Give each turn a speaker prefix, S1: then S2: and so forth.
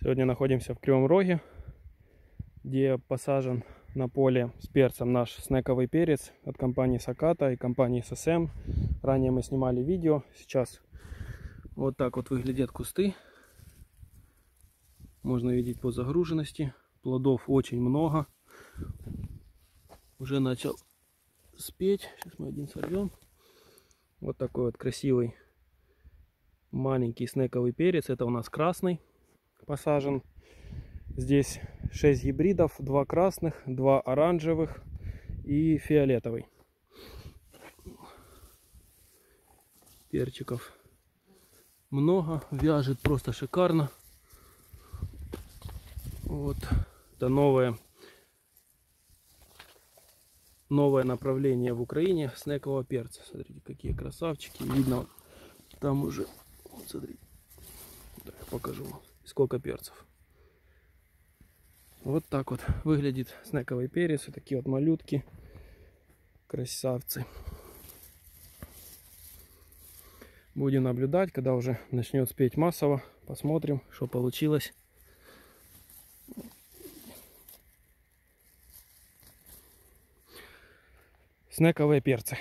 S1: Сегодня находимся в Кривом Роге, где посажен на поле с перцем наш снековый перец от компании Саката и компании ССМ. Ранее мы снимали видео, сейчас вот так вот выглядят кусты. Можно видеть по загруженности. Плодов очень много. Уже начал спеть. Сейчас мы один сорвем. Вот такой вот красивый маленький снековый перец. Это у нас красный посажен. Здесь 6 гибридов, 2 красных, 2 оранжевых и фиолетовый. Перчиков много, вяжет просто шикарно. Вот, это новое, новое направление в Украине снекового перца. Смотрите, какие красавчики. Видно, там уже, вот смотрите, так, покажу вам, сколько перцев. Вот так вот выглядит снековый перец. Вот такие вот малютки. Красавцы. Будем наблюдать, когда уже начнет спеть массово. Посмотрим, что получилось. Снековые перцы.